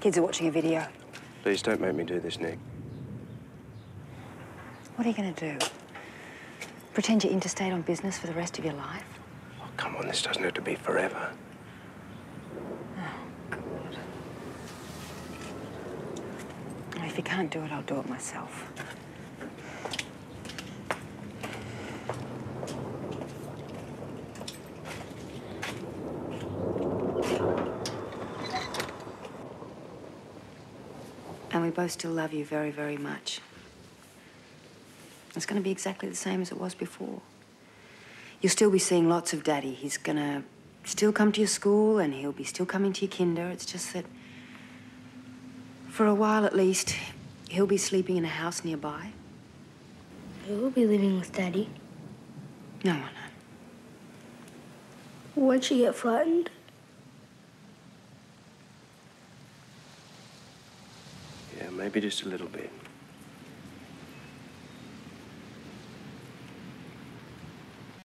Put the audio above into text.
Kids are watching a video. Please don't make me do this, Nick. What are you going to do? Pretend you're interstate on business for the rest of your life? Oh, come on, this doesn't have to be forever. Oh, well, if you can't do it, I'll do it myself. And we both still love you very, very much. It's going to be exactly the same as it was before. You'll still be seeing lots of Daddy. He's going to still come to your school and he'll be still coming to your kinder. It's just that, for a while at least, he'll be sleeping in a house nearby. You'll be living with Daddy. No, no. Won't you get frightened? Maybe just a little bit.